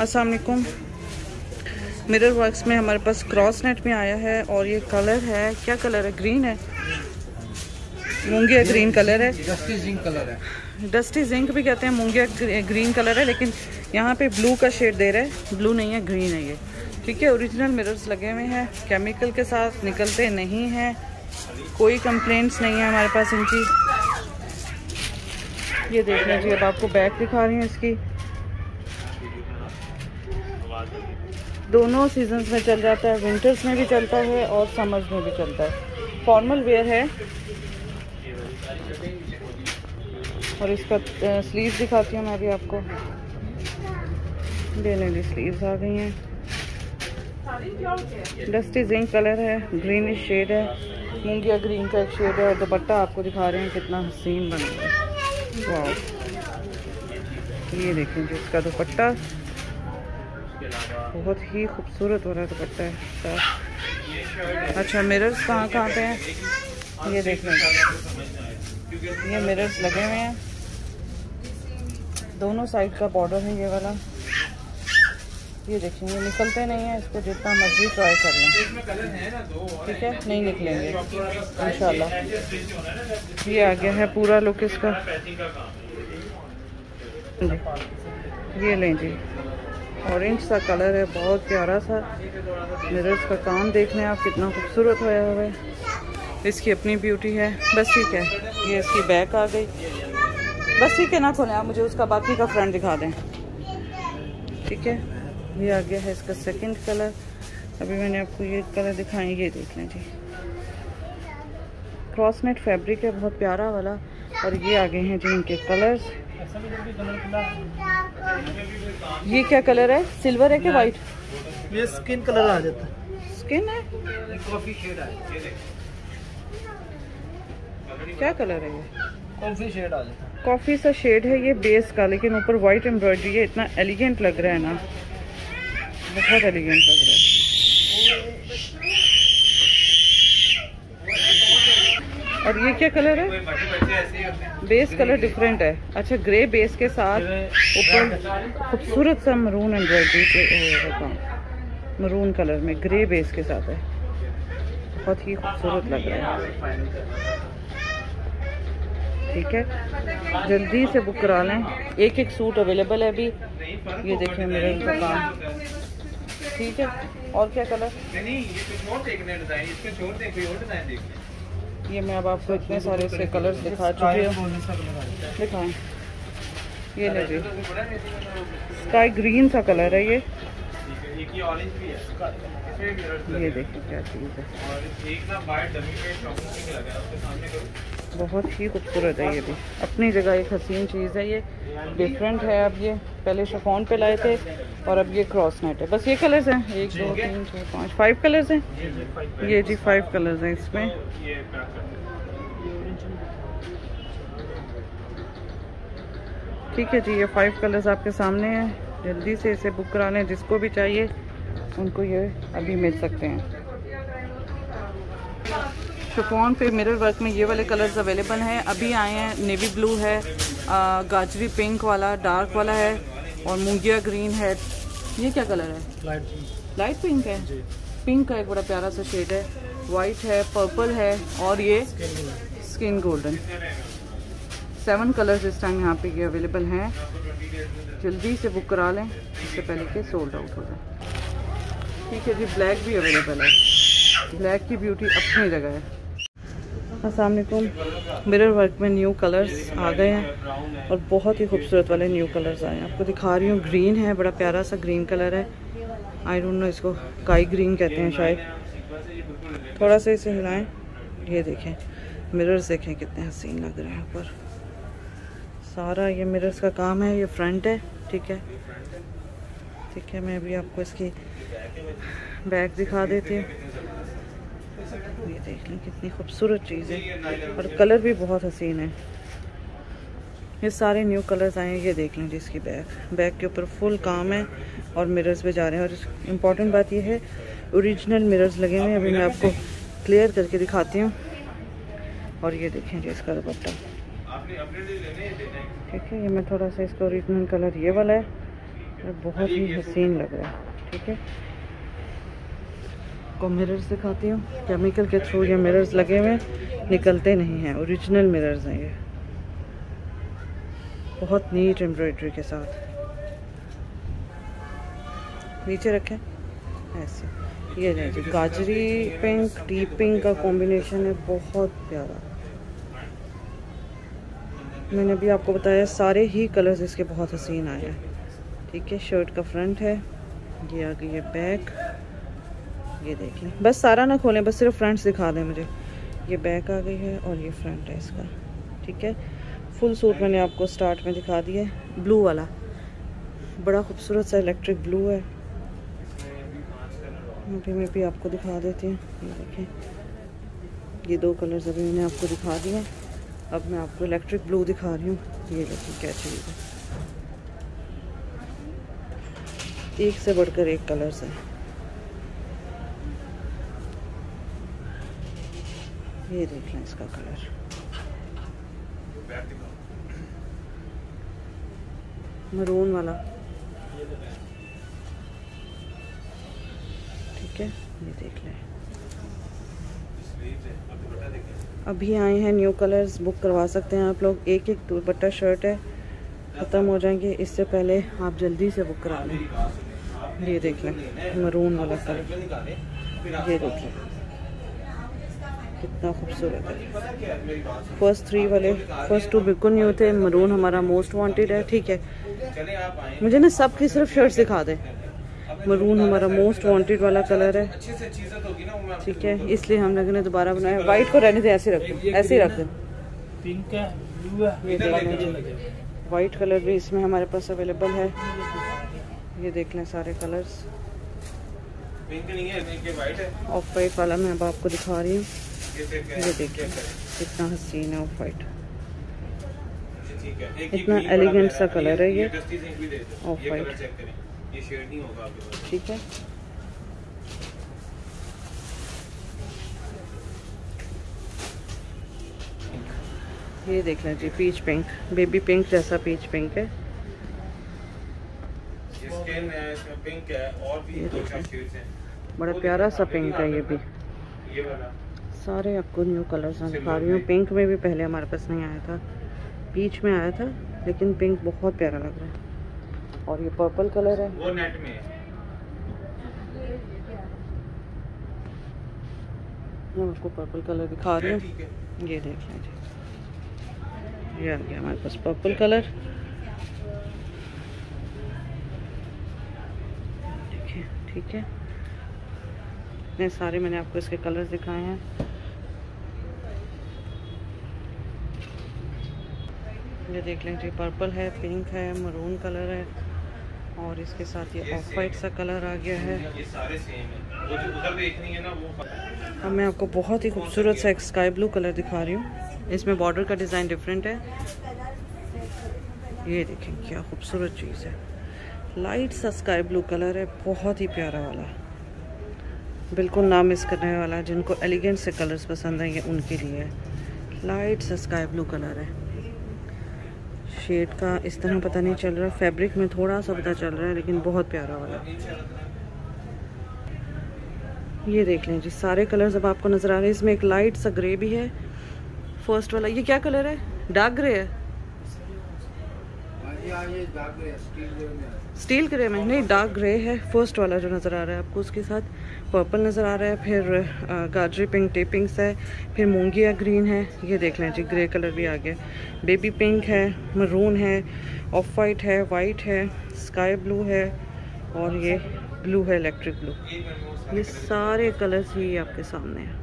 असलकुम mirror works में हमारे पास क्रॉस नेट में आया है और ये कलर है। क्या कलर है? ग्रीन है। मूंगिया ग्रीन कलर है? डस्टी जिंक कलर है। डस्टी जिंक भी कहते हैं मूंगिया ग्रीन कलर है लेकिन यहाँ पे ब्लू का शेड दे रहा है। ब्लू नहीं है ग्रीन है ये। ठीक है ओरिजिनल मिरर्स लगे हुए हैं। केमिकल के साथ निकलते नहीं हैं। कोई कंप्लेंट्स नहीं है हमारे पास इनकी। ये देख लीजिए अब आपको बैक दिखा रही हूँ इसकी। दोनों सीजन्स में चल जाता है विंटर्स में भी चलता है और समर्स में भी चलता है। फॉर्मल वेयर है। और इसका स्लीव दिखाती हूँ मैं भी आपको। ले लें स्लीव्स आ गई हैं। डस्टी जिंक कलर है ग्रीनिश शेड है। मूंगिया ग्रीन का एक शेड है और दुपट्टा आपको दिखा रहे हैं कितना हसीन बन रहा है। ये देखें जी इसका दुपट्टा। बहुत ही खूबसूरत है दुपट्टा है अच्छा मिरर्स कहाँ कहाँ पे हैं? ये देख लें। ये मिरर्स लगे हुए हैं। दोनों साइड का बॉर्डर है ये वाला। ये देखेंगे निकलते नहीं है, इसको जितना मर्ज़ी ट्राई कर लें। ठीक है? नहीं निकलेंगे। इंशाल्लाह। ये आ गया है पूरा लुक इसका। ये लें जी। ऑरेंज सा कलर है, बहुत प्यारा सा। मिरर्स का काम देख लें आप कितना खूबसूरत होया हुआ है। इसकी अपनी ब्यूटी है। बस ठीक है, ये इसकी बैक आ गई। बस ठीक है ना, खोलें, आप मुझे उसका बाकी का फ्रंट दिखा दें। ठीक है, ये आ गया है इसका सेकंड कलर अभी मैंने आपको ये कलर दिखाएँ ये देख लें जी। क्रॉस नेट फैब्रिक है, बहुत प्यारा वाला। और ये आ गए हैं जी इनके कलर्स ये क्या कलर है? सिल्वर है कि वाइट ये स्किन कलर आ जाता है। स्किन है? कॉफ़ी शेड है क्या कलर है ये? कॉफ़ी शेड आ जाता है। कॉफ़ी सा शेड है ये बेस का लेकिन ऊपर वाइट एम्ब्रॉयडरी है इतना एलिगेंट लग रहा है ना। बहुत एलिगेंट लग रहा है। ये क्या कलर है? बेस कलर डिफरेंट है अच्छा ग्रे बेस के साथ ऊपर खूबसूरत सा मरून एम्ब्रॉयडरी मरून कलर में ग्रे बेस के साथ है। बहुत ही खूबसूरत लग रहा है। ठीक है। जल्दी से बुक करा लें। एक एक सूट अवेलेबल है अभी। ये देखें मेरे काम ठीक है। और क्या कलर नहीं ये मैं अब आपको इतने सारे से कलर्स दिखा चुकी हूँ। दिखाएँ। ये ले स्काई ग्रीन सा कलर है ये। ये देखिए क्या चीज़ है। बहुत ही खूबसूरत है ये भी। अपनी जगह एक हसीन चीज़ है ये। डिफरेंट है अब ये। पहले शफोन पे लाए थे और अब ये क्रॉस नेट है। बस ये कलर्स हैं। एक दो तीन चार पाँच फाइव कलर्स हैं। ये जी फाइव कलर्स हैं इसमें। ठीक है जी ये फाइव कलर्स आपके सामने हैं। जल्दी से इसे बुक करा लें जिसको भी चाहिए उनको ये अभी मिल सकते हैं। शिफॉन पे मिरर वर्क में ये वाले कलर्स अवेलेबल हैं। अभी आए हैं नेवी ब्लू है गाजरी पिंक वाला डार्क वाला है। और मूंगिया ग्रीन है। ये क्या कलर है? लाइट लाइट पिंक है? पिंक का एक बड़ा प्यारा सा शेड है। वाइट है पर्पल है और ये स्किन गोल्डन सेवन कलर्स इस टाइम यहाँ पे ये अवेलेबल हैं। जल्दी से बुक करा लें। इससे पहले कि सोल्ड आउट हो जाए। ठीक है जी ब्लैक भी अवेलेबल है। ब्लैक की ब्यूटी अपनी जगह है। असलकुम मिरर वर्क में न्यू कलर्स आ गए हैं और बहुत ही खूबसूरत वाले न्यू कलर्स आए हैं। आपको दिखा रही हूँ ग्रीन है, बड़ा प्यारा सा ग्रीन कलर है। आई डोंट नो इसको काई ग्रीन कहते हैं शायद। थोड़ा सा इसे हिलाएँ, ये देखें। मिरर्स देखें कितने हसीन लग रहे हैं ऊपर। सारा ये मिरर्स का काम है, ये फ्रंट है, ठीक है। ठीक है, मैं भी आपको इसकी बैक दिखा देती हूँ। ये देख लें कितनी खूबसूरत चीज़ है। और कलर भी बहुत हसीन है। ये सारे न्यू कलर्स आए हैं, ये देख लें जिसकी बैग बैग के ऊपर फुल काम है और मिरर्स पे जा रहे हैं। और इंपॉर्टेंट बात ये है ओरिजिनल मिरर्स लगे हुए हैं। अभी मैं आपको क्लियर करके दिखाती हूँ। और ये देखें जी इसका दुपट्टा। ठीक है, ये मैं थोड़ा सा इसका ओरिजिनल कलर ये वाला है। बहुत ही हसीन लग रहा है। ठीक है? को मिरर्स दिखाती हूँ। केमिकल के थ्रू ये मिरर्स लगे हुए निकलते नहीं हैं। ओरिजिनल मिरर्स हैं ये। बहुत नीट एम्ब्रॉयडरी के साथ। नीचे रखें। ऐसे। ये जी, गाजरी पिंक डीप पिंक का कॉम्बिनेशन है। बहुत प्यारा। मैंने अभी आपको बताया, सारे ही कलर्स इसके बहुत हसीन आए हैं। ठीक है शर्ट का फ्रंट है। ये आ गई है बैक ये देख लें बस सारा ना खोलें, बस सिर्फ़ फ्रंट्स दिखा दें मुझे। ये बैक आ गई है और ये फ्रंट है इसका। ठीक है? फुल सूट मैंने आपको स्टार्ट में दिखा दिया है। ब्लू वाला। बड़ा खूबसूरत सा इलेक्ट्रिक ब्लू है। अभी मैं भी आपको दिखा देती हूँ। ये देखें ये दो कलर्स अभी मैंने आपको दिखा दिया अब मैं आपको इलेक्ट्रिक ब्लू दिखा रही हूँ। ये देखिए क्या है। एक से बढ़कर एक कलर्स है। ये देख लें इसका कलर। मरून वाला। ठीक है, ये देख लें। अभी आए हैं न्यू कलर्स बुक करवा सकते हैं आप लोग। एक एक दुपट्टा शर्ट है, ख़त्म हो जाएँगे। इससे पहले आप जल्दी से बुक करा लें। ये देख लें मरून वाला कलर ये देख लें। कितना खूबसूरत है। फ़र्स्ट थ्री वाले फ़र्स्ट टू बिल्कुल न्यू थे मरून हमारा मोस्ट वांटेड है ठीक है। मुझे ना सबकी सिर्फ़ शर्ट्स दिखा दें। मरून हमारा मोस्ट वांटेड वाला कलर है। ठीक है इसलिए हम लोगों ने दोबारा बनाया। वाइट को रहने दें ऐसे रख ऐसे ही रख दें। वाइट कलर भी इसमें हमारे पास अवेलेबल है। ये देख लें सारे कलर्स ऑफ़ वाइट वाला मैं अब आपको दिखा रही हूँ। ये देखिए कितना हसीन है। ऑफ़ वाइट इतना एलिगेंट सा कलर है ये। ऑफ़ वाइट पास। ठीक है। ये देख लें जी पीच पिंक बेबी पिंक जैसा पीच पिंक है। पिंक है और भी बड़ा प्यारा सा पिंक है ये भी। ये वाला। सारे आपको न्यू कलर्स मैं दिखा रही हूँ। पिंक में भी पहले हमारे पास नहीं आया था। पीच में आया था लेकिन पिंक बहुत प्यारा लग रहा है। और ये पर्पल कलर है। वो नेट में है। मैं आपको पर्पल कलर दिखा रही हूँ। ये देख लीजिए। ये आ गया हमारे पास पर्पल कलर देखिए ठीक है। इतने सारे मैंने आपको इसके कलर्स दिखाए हैं। ये देख लीजिए पर्पल है पिंक है मरून कलर है और इसके साथ ये ऑफ़ वाइट सा कलर आ गया है। सेम है। जो अब मैं आपको बहुत ही खूबसूरत सा एक स्काई ब्लू कलर दिखा रही हूँ। इसमें बॉर्डर का डिज़ाइन डिफरेंट है। ये देखें क्या खूबसूरत चीज़ है। लाइट सा स्काई ब्लू कलर है बहुत ही प्यारा वाला। बिल्कुल ना मिस करने वाला, जिनको एलिगेंट से कलर्स पसंद आएँगे उनके लिए लाइट सा स्काई ब्लू कलर है। शेड का इस तरह पता नहीं चल रहा फैब्रिक में थोड़ा सा पता चल रहा है, लेकिन बहुत प्यारा वाला। ये देख लें जी, सारे कलर्स अब आपको नज़र आ रहे हैं। इसमें एक लाइट सा ग्रे भी है। फ़र्स्ट वाला, ये क्या कलर है? डार्क ग्रे है? स्टील ग्रे में नहीं डार्क ग्रे है फ़र्स्ट वाला जो नज़र आ रहा है आपको उसके साथ। पर्पल नज़र आ रहा है, फिर गाजरी पिंक टेपिंग्स है, फिर मूंगिया ग्रीन है, ये देख लें जी ग्रे कलर भी आ गया। बेबी पिंक है मरून है ऑफ़ वाइट है वाइट है स्काई ब्लू है, और ये ब्लू है इलेक्ट्रिक ब्लू ये सारे कलर्स ही आपके सामने हैं।